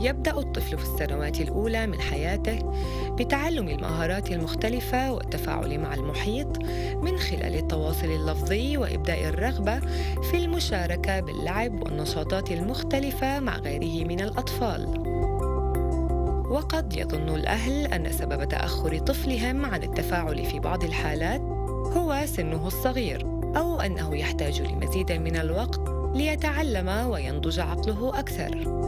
يبدأ الطفل في السنوات الأولى من حياته بتعلم المهارات المختلفة والتفاعل مع المحيط من خلال التواصل اللفظي وإبداء الرغبة في المشاركة باللعب والنشاطات المختلفة مع غيره من الأطفال. وقد يظن الأهل أن سبب تأخر طفلهم عن التفاعل في بعض الحالات هو سنه الصغير أو أنه يحتاج لمزيد من الوقت ليتعلم وينضج عقله أكثر.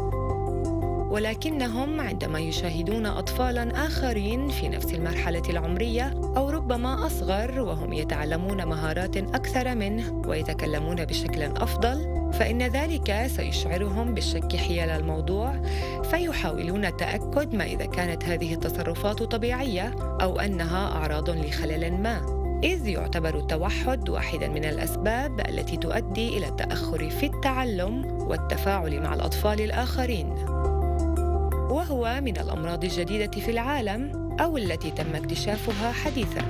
ولكنهم عندما يشاهدون اطفالا آخرين في نفس المرحلة العمرية أو ربما أصغر وهم يتعلمون مهارات أكثر منه ويتكلمون بشكل أفضل فإن ذلك سيشعرهم بالشك حيال الموضوع فيحاولون التأكد ما إذا كانت هذه التصرفات طبيعية أو أنها أعراض لخلل ما إذ يعتبر التوحد واحدا من الأسباب التي تؤدي إلى التأخر في التعلم والتفاعل مع الأطفال الآخرين. وهو من الأمراض الجديدة في العالم أو التي تم اكتشافها حديثاً.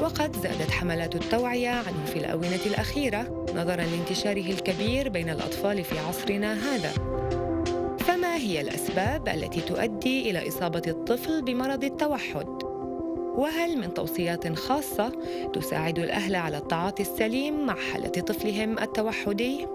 وقد زادت حملات التوعية عنه في الآونة الأخيرة نظراً لانتشاره الكبير بين الأطفال في عصرنا هذا. فما هي الأسباب التي تؤدي إلى إصابة الطفل بمرض التوحد؟ وهل من توصيات خاصة تساعد الأهل على التعاطي السليم مع حالة طفلهم التوحدي؟